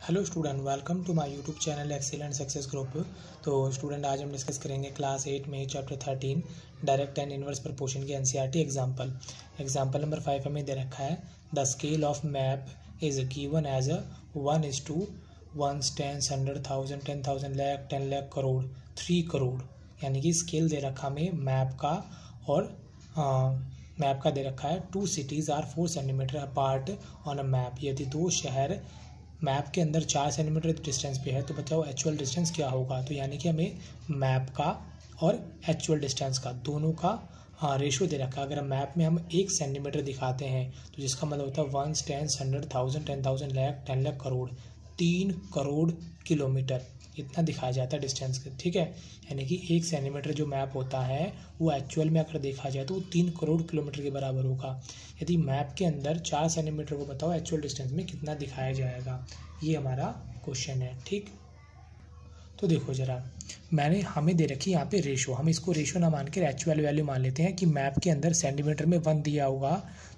Hello student welcome to my YouTube channel excellent success group तो student आज हम discuss करेंगे क्लास एट में chapter thirteen direct and inverse proportion की NCERT example example number five हमें दे रखा है the scale of map is given as a one is to one ten hundred thousand ten thousand lakh ten lakh crore three crore यानी कि scale दे रखा हमें map का और आ, मैप का दे रखा है two cities are four centimetre apart on a map यदि दो शहर मैप के अंदर चार सेंटीमीटर डिस्टेंस पे है तो बताओ एक्चुअल डिस्टेंस क्या होगा? तो यानी कि हमें मैप का और एक्चुअल डिस्टेंस का, दोनों का हाँ रेशो दे रखा है। अगर मैप में हम एक सेंटीमीटर दिखाते हैं तो जिसका मतलब होता है one tens hundred thousand ten thousand lakh ten lakh crore तीन करोड़ किलोमीटर। इतना दिखाया जाता है डिस्टेंस ठीक है? यानी कि एक सेंटीमीटर जो मैप होता है, वो एक्चुअल में अगर देखा जाए तो वो तीन करोड़ किलोमीटर के बराबर होगा। यदि मैप के अंदर चार सेंटीमीटर को बताओ एक्चुअल डिस्टेंस में कितना दिखाया जाएगा? ये हमारा क्वेश्चन है, ठीक? तो देखो ज़रा, मैंने हमें दे रखी यहाँ पे रेशो हम इसको रेशो ना मान के एक्चुअल वैल्यू मान लेते हैं कि मैप के अंदर सेंटीमीटर में वन दिया होगा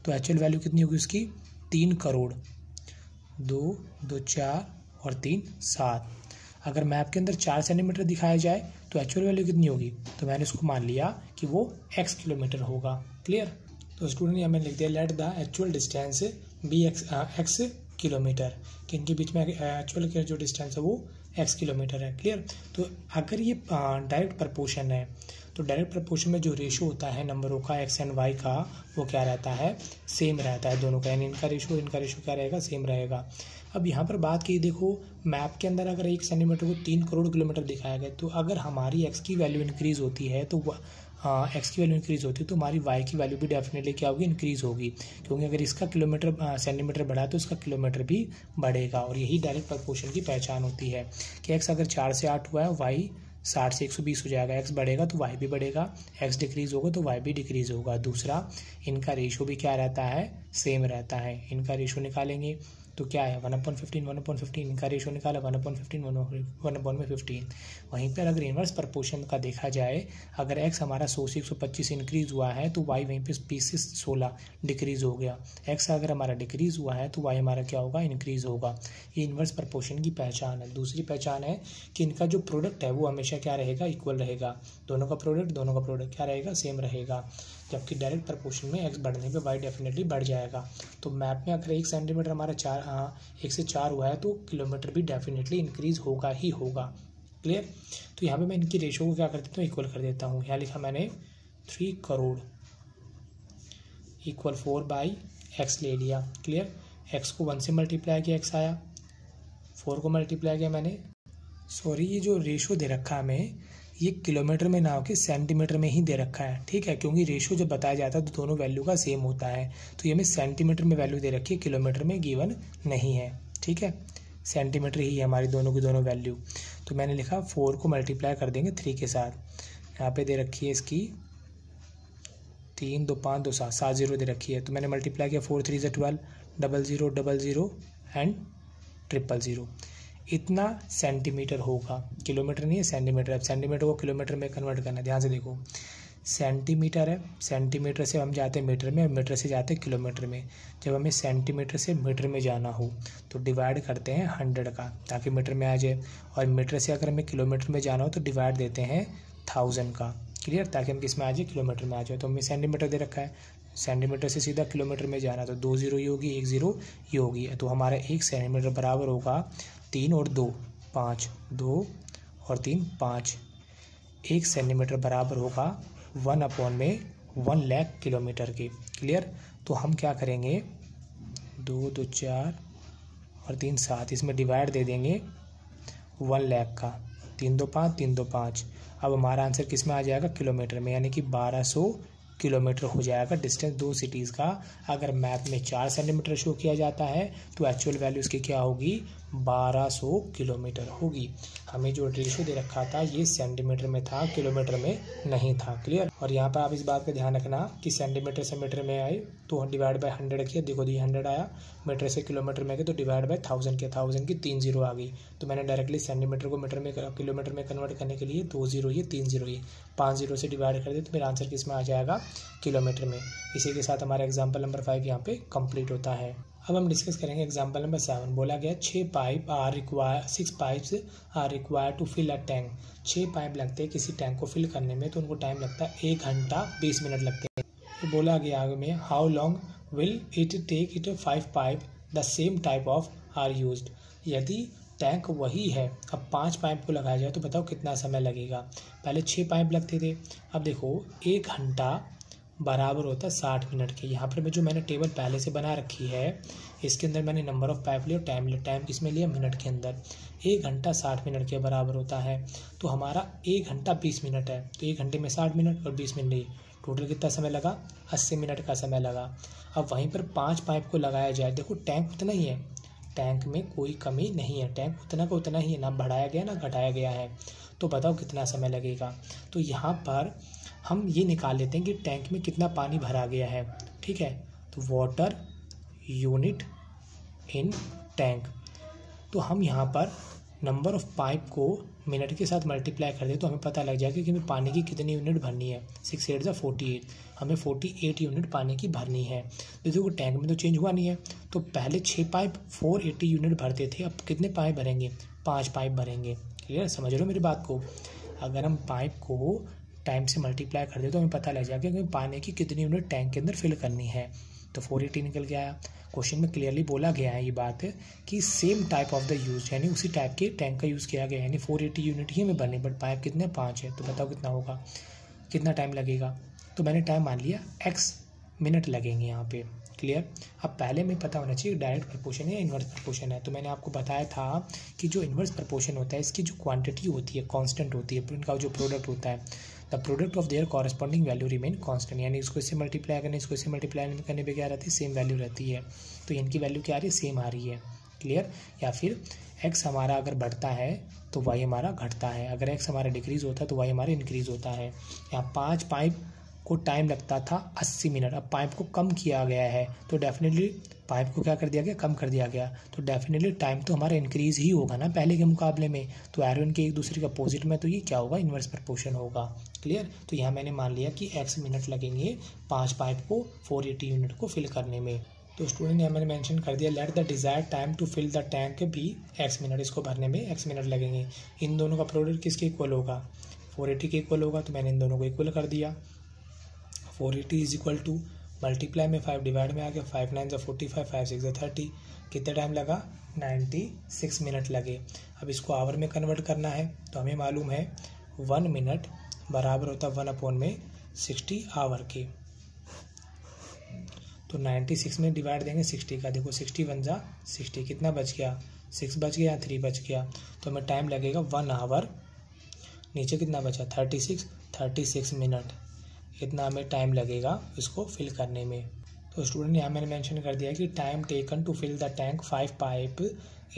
तो एक्चुअल वैल्यू कितनी होगी उसकी? तीन करोड़। दो दो चार और तीन, सात। अगर मैप के अंदर चार सेंटीमीटर दिखाया जाए तो एक्चुअल वैल्यू कितनी होगी? तो मैंने उसको मान लिया कि वो एक्स किलोमीटर होगा। क्लियर तो स्टूडेंट यहाँ मैंने लिख दिया let the actual distance be X X kilometre कि इनके बीच में एक्चुअल का जो डिस्टेंस है, वो एक्स किलोमीटर है। क्लियर तो अगर ये डायरेक्ट प्रपोर्शन है तो डायरेक्ट प्रपोर्शन में जो रेशो होता है नंबरों का एक्स एंड वाई का, वो क्या रहता है? सेम रहता है दोनों का। यानी इनका रेशो इनका रेशो क्या रहेगा? सेम रहेगा। अब यहाँ पर बात की, देखो मैप के अंदर अगर एक सेंटीमीटर को तीन करोड़ किलोमीटर दिखाया गया तो अगर हमारी एक्स की वैल्यू इंक्रीज होती है तो एक्स की वैल्यू इंक्रीज होती है तो हमारी वाई की वैल्यू भी डेफिनेटली क्या होगी? इंक्रीज होगी। क्योंकि अगर इसका किलोमीटर सेंटीमीटर बढ़ा तो इसका किलोमीटर भी बढ़ेगा और यही डायरेक्ट प्रपोर्शन की पहचान होती है कि एक्स अगर चार से आठ हुआ है वाई साठ से एक सौ बीस हो जाएगा एक्स बढ़ेगा तो वाई भी बढ़ेगा एक्स डिक्रीज होगा तो वाई भी डिक्रीज होगा। दूसरा, इनका रेशो भी क्या रहता है? सेम रहता है। इनका रेशो निकालेंगे। तो क्या है? One upon fifteen one upon fifteen इनका रेशो निकाला one upon fifteen one one upon में फिफ्टीन वहीं पर अगर इन्वर्स प्रपोर्शन का देखा जाए, अगर एक्स हमारा सौ से एक सौ पच्चीस इंक्रीज हुआ है तो वाई वहीं पे बीस से सोलह डिक्रीज हो गया। एक्स अगर हमारा डिक्रीज हुआ है तो वाई हमारा क्या होगा? इंक्रीज होगा। ये इन्वर्स प्रपोर्शन की पहचान है। दूसरी पहचान है कि इनका जो प्रोडक्ट है, वो हमेशा क्या रहेगा? इक्वल रहेगा। दोनों का प्रोडक्ट दोनों का प्रोडक्ट क्या रहेगा? सेम रहेगा। जबकि डायरेक्ट प्रपोर्शन में एक्स बढ़ने पे वाई डेफिनेटली बढ़ जाएगा। तो मैप में अगर एक सेंटीमीटर हमारा चार हाँ एक से चार हुआ है तो किलोमीटर भी डेफिनेटली इंक्रीज होगा ही होगा। क्लियर तो यहाँ पे मैं इनकी रेशो को क्या कर देता हूँ? इक्वल कर देता हूँ। यहाँ लिखा मैंने three crore equal four by X ले लिया। क्लियर एक्स को वन से मल्टीप्लाई किया एक्स आया। फोर को मल्टीप्लाई किया मैंने। सॉरी ये जो रेशो दे रखा है हमें ये किलोमीटर में ना होकर सेंटीमीटर में ही दे रखा है, ठीक है? क्योंकि रेशो जब बताया जाता है तो दोनों वैल्यू का सेम होता है। तो ये हमें सेंटीमीटर में वैल्यू दे रखी है, किलोमीटर में गिवन नहीं है, ठीक है? सेंटीमीटर ही है हमारी दोनों की दोनों वैल्यू तो मैंने लिखा फोर को मल्टीप्लाई कर देंगे थ्री के साथ। यहाँ पे दे रखी है इसकी तीन दो पाँच दो सात सात ज़ीरो दे रखी है। तो मैंने मल्टीप्लाई किया फोर थ्री से twelve double zero double zero and triple zero इतना सेंटीमीटर होगा। किलोमीटर नहीं है, सेंटीमीटर अब सेंटीमीटर को किलोमीटर में कन्वर्ट करना है। ध्यान से देखो। सेंटीमीटर है, सेंटीमीटर से हम जाते हैं मीटर में और मीटर से जाते हैं किलोमीटर में। जब हमें सेंटीमीटर से मीटर में जाना हो तो डिवाइड करते हैं हंड्रेड का, ताकि मीटर में आ जाए। और मीटर से अगर हमें किलोमीटर में जाना हो तो डिवाइड देते हैं थाउज़ेंड का। क्लियर ताकि हम किसमें आ जाए? किलोमीटर में आ जाए। तो हमें सेंटीमीटर दे रखा है। सेंटीमीटर से सीधा किलोमीटर में जाना तो दो ज़ीरो ये होगी, एक ज़ीरो ये होगी। तो हमारा एक सेंटीमीटर बराबर होगा तीन और दो, पाँच, दो और तीन, पाँच। एक सेंटीमीटर बराबर होगा वन अपॉन में वन लैख किलोमीटर के। क्लियर? तो हम क्या करेंगे? दो दो, चार और तीन, सात। इसमें डिवाइड दे देंगे वन लैख का। तीन, दो, पाँच, तीन, दो, पाँच। अब हमारा आंसर किसमें आ जाएगा? किलोमीटर में, यानी कि बारह सौ किलोमीटर हो जाएगा डिस्टेंस दो सिटीज़ का। अगर मैप में चार सेंटीमीटर शो किया जाता है तो एक्चुअल वैल्यू इसकी क्या होगी? 1200 किलोमीटर होगी। हमें जो रेशो दे रखा था, ये सेंटीमीटर में था किलोमीटर में नहीं था। क्लियर और यहाँ पर आप इस बात का ध्यान रखना कि सेंटीमीटर से मीटर में आए तो डिवाइड बाय हंड्रेड किया। देखो ये हंड्रेड आया मीटर से किलोमीटर में गए तो डिवाइड बाय थाउज़ेंड किया। थाउज़ेंड की तीन ज़ीरो आ गई। तो मैंने डायरेक्टली सेंटीमीटर को मीटर में किलोमीटर में कन्वर्ट करने के लिए दो ज़ीरो ये तीन ज़ीरो ये पाँच ज़ीरो से डिवाइड कर दे तो मेरा आंसर किसमें आ जाएगा? किलोमीटर में। इसी के साथ हमारा एग्ज़ाम्पल नंबर फाइव यहाँ पे कंप्लीट होता है। अब हम डिस्कस करेंगे एग्ज़ाम्पल नंबर सेवन बोला गया छः pipe are require six pipes are require to fill a tank छः पाइप लगते हैं किसी टैंक को फिल करने में तो उनको टाइम लगता है एक घंटा बीस मिनट लगते हैं। तो बोला गया आगे में how long will it take it five pipe the same type of are use यदि टैंक वही है, अब पाँच पाइप को लगाया जाए तो बताओ कितना समय लगेगा? पहले छः पाइप लगते थे, अब देखो, एक घंटा बराबर होता है साठ मिनट के। यहाँ पर मैं जो मैंने टेबल पहले से बना रखी है, इसके अंदर मैंने नंबर ऑफ़ पाइप लिया टाइम लिया टाइम किसमें लिया मिनट के अंदर। एक घंटा साठ मिनट के बराबर होता है। तो हमारा एक घंटा बीस मिनट है। तो एक घंटे में साठ मिनट और बीस मिनट टोटल कितना समय लगा? अस्सी मिनट का समय लगा। अब वहीं पर पाँच पाइप को लगाया जाए। देखो टैंक उतना ही है। टैंक में कोई कमी नहीं है। टैंक उतना का उतना ही है। ना बढ़ाया गया, ना घटाया गया है। तो बताओ कितना समय लगेगा? तो यहाँ पर हम ये निकाल लेते हैं कि टैंक में कितना पानी भरा गया है, ठीक है? तो वाटर यूनिट इन टैंक तो हम यहाँ पर नंबर ऑफ़ पाइप को मिनट के साथ मल्टीप्लाई कर दे तो हमें पता लग जाएगा कि हमें पानी की कितनी यूनिट भरनी है। सिक्स एट ज़ा फोर्टी एट हमें फोर्टी एट यूनिट पानी की भरनी है। तो देखो टैंक में तो चेंज हुआ नहीं है। तो पहले छः पाइप फोर एटी यूनिट भरते थे, अब कितने पाइप भरेंगे? पाँच पाइप भरेंगे। क्लियर समझ लो मेरी बात को? अगर हम पाइप को टाइम से मल्टीप्लाई कर दे तो हमें पता लग जाएगा कि पानी की कितनी यूनिट टैंक के अंदर फिल करनी है। तो फोर एटी निकल आया क्वेश्चन में क्लियरली बोला गया है ये बात कि same type of the use यानी उसी टाइप के टैंक का यूज़ किया गया यानी फोर एटी यूनिट ही हमें बननी बट पाइप कितने? पाँच है। तो बताओ कितना होगा? कितना टाइम लगेगा? तो मैंने टाइम मान लिया एक्स मिनट लगेंगे यहाँ पे। क्लियर अब पहले में पता होना चाहिए डायरेक्ट प्रपोर्शन है या इन्वर्स प्रपोर्शन है? तो मैंने आपको बताया था कि जो इन्वर्स प्रपोर्शन होता है, इसकी जो क्वांटिटी होती है कांस्टेंट होती है इनका जो प्रोडक्ट होता है the product of their corresponding value remain constant यानी इसको इससे मल्टीप्लाई करने, इसको इससे मल्टीप्लाई करने पर क्या रहती है? सेम वैल्यू रहती है। तो इनकी वैल्यू क्या आ रही है? सेम आ रही है। क्लियर या फिर एक्स हमारा अगर बढ़ता है तो वाई हमारा घटता है। अगर एक्स हमारा डिक्रीज होता है तो वाई हमारा इंक्रीज होता है। यहाँ पाँच पाइप को टाइम लगता था अस्सी मिनट। अब पाइप को कम किया गया है तो डेफिनेटली पाइप को क्या कर दिया गया? कम कर दिया गया। तो डेफिनेटली टाइम तो हमारा इंक्रीज ही होगा ना पहले के मुकाबले में। तो एरोन के एक दूसरे के अपोजिट में तो ये क्या होगा? इन्वर्स प्रपोर्शन होगा। क्लियर तो यहाँ मैंने मान लिया कि एक्स मिनट लगेंगे पाँच पाइप को फोर एटी यूनिट को फिल करने में। तो स्टूडेंट ने मैंने मेंशन कर दिया let the desire time to fill the tank भी एक्स मिनट इसको भरने में एक्स मिनट लगेंगे। इन दोनों का प्रोडक्ट किसके इक्वल होगा? फोर एटी के इक्वल होगा तो मैंने इन दोनों को इक्वल कर दिया। Four eighty is equal to multiply में फाइव डिवाइड में आ गया फाइव नाइन जो forty five five six thirty कितना टाइम लगा? नाइन्टी सिक्स मिनट लगे। अब इसको आवर में कन्वर्ट करना है तो हमें मालूम है वन मिनट बराबर होता है वन अपॉन में सिक्सटी आवर के। तो नाइन्टी सिक्स में डिवाइड देंगे सिक्सटी का। देखो सिक्सटी वन जा सिक्सटी कितना बच गया? सिक्स बच गया या थ्री बच गया। तो हमें टाइम लगेगा वन आवर नीचे कितना बचा? Thirty six thirty six minute इतना हमें टाइम लगेगा इसको फिल करने में। तो स्टूडेंट यहाँ मैंने मेंशन कर दिया कि time taken to fill the tank five pipe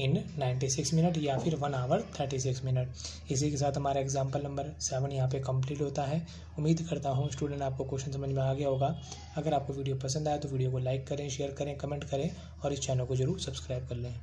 in 96 minute या फिर वन आवर 36 मिनट इसी के साथ हमारा एग्ज़ाम्पल नंबर सेवन यहाँ पे कंप्लीट होता है। उम्मीद करता हूँ स्टूडेंट आपको क्वेश्चन समझ में आ गया होगा। अगर आपको वीडियो पसंद आया तो वीडियो को लाइक करें शेयर करें कमेंट करें और इस चैनल को ज़रूर सब्सक्राइब कर लें।